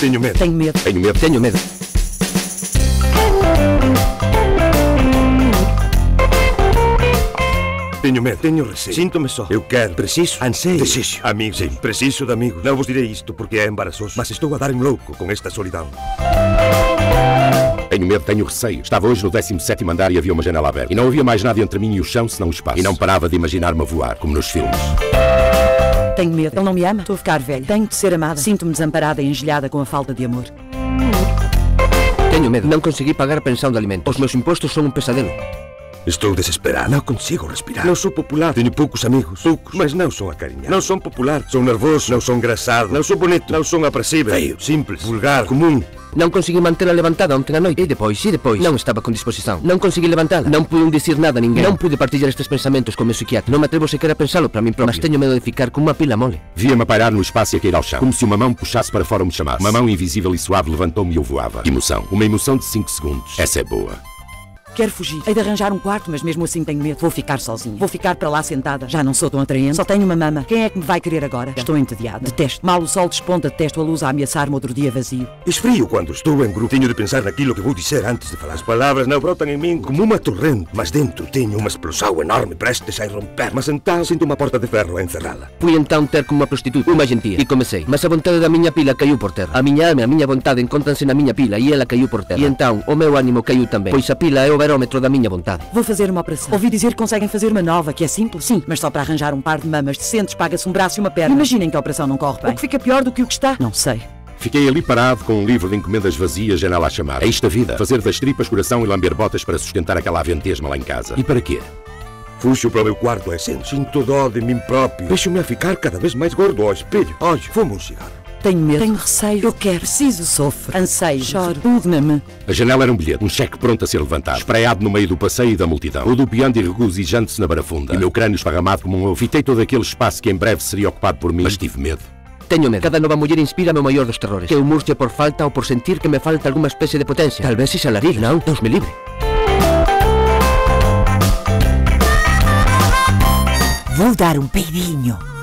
Tenho medo. Tenho medo. Tenho medo. Tenho medo. Tenho medo. Tenho receio. Sinto-me só. Eu quero. Preciso. Anseio. Desejo. Amigo. Sim. Preciso de amigo. Não vos direi isto porque é embaraçoso. Mas estou a dar-me louco com esta solidão. Tenho medo, tenho receio. Estava hoje no 17 andar e havia uma janela aberta. E não havia mais nada entre mim e o chão senão o espaço. E não parava de imaginar-me a voar, como nos filmes. Tenho medo. Ele não me ama. Estou a ficar velho. Tenho de ser amada. Sinto-me desamparada e engelhada com a falta de amor. Tenho medo. Não consegui pagar a pensão de alimentos. Os meus impostos são um pesadelo. Estou desesperado. Não consigo respirar. Não sou popular. Tenho poucos amigos. Poucos. Mas não sou acarinhado. Não sou popular. Sou nervoso. Não sou engraçado. Não sou bonito. Não sou apressível. Feio. Simples. Vulgar. Comum. Não consegui mantê-la levantada ontem à noite. E depois, e depois. Não estava com disposição. Não consegui levantá-la. Não pude dizer nada a ninguém. Não pude partilhar estes pensamentos com o meu psiquiatra. Não me atrevo sequer a pensá-lo para mim próprio. Mas tenho medo de ficar com uma pila mole. Via-me a pairar no espaço e a cair ao chão. Como se uma mão puxasse para fora ou me chamasse. Uma mão invisível e suave levantou-me e eu voava. Emoção. Uma emoção de 5 segundos. Essa é boa. Quero fugir. Hei de arranjar um quarto, mas mesmo assim tenho medo. Vou ficar sozinha. Vou ficar para lá sentada. Já não sou tão atraente. Só tenho uma mama. Quem é que me vai querer agora? Estou entediada. Detesto. Mal o sol desponta, detesto a luz a ameaçar-me outro dia vazio. Esfrio quando estou em grupo. Tenho de pensar naquilo que vou dizer antes de falar. As palavras não brotam em mim como uma torrente, mas dentro tenho uma explosão enorme prestes a irromper. Mas então sinto uma porta de ferro a encerrá-la. Fui então ter com uma prostituta, uma gentia, e comecei. Mas a vontade da minha pila caiu por terra. A minha alma e a minha vontade encontram-se na minha pila e ela caiu por terra. E então o meu ânimo caiu também, pois a pila é o barómetro da minha vontade. Vou fazer uma operação. Ouvi dizer que conseguem fazer uma nova, que é simples. Sim, mas só para arranjar um par de mamas decentes paga-se um braço e uma perna. Imaginem que a operação não corre bem. O que fica pior do que o que está? Não sei. Fiquei ali parado com um livro de encomendas vazias, janela a chamar. É isto a vida. Fazer das tripas coração e lamber botas para sustentar aquela aventesma lá em casa. E para quê? Fujo para o meu quarto é sendo. Sinto dó de mim próprio. Deixo-me a ficar cada vez mais gordo ao espelho. Olha, fumo um cigarro. Tenho medo. Tenho receio. Eu quero. Preciso. Sofro. Anseio. Choro. Tudo-me. A janela era um bilhete, um cheque pronto a ser levantado, espraiado no meio do passeio e da multidão, rodopiando e regozijando-se na barafunda, e meu crânio esparramado como um ovo. Fitei todo aquele espaço que em breve seria ocupado por mim, mas tive medo. Tenho medo. Cada nova mulher inspira-me o maior dos terrores. Que eu murche por falta ou por sentir que me falta alguma espécie de potência. Talvez se salaria. Não, Deus me livre. Vou dar um peidinho.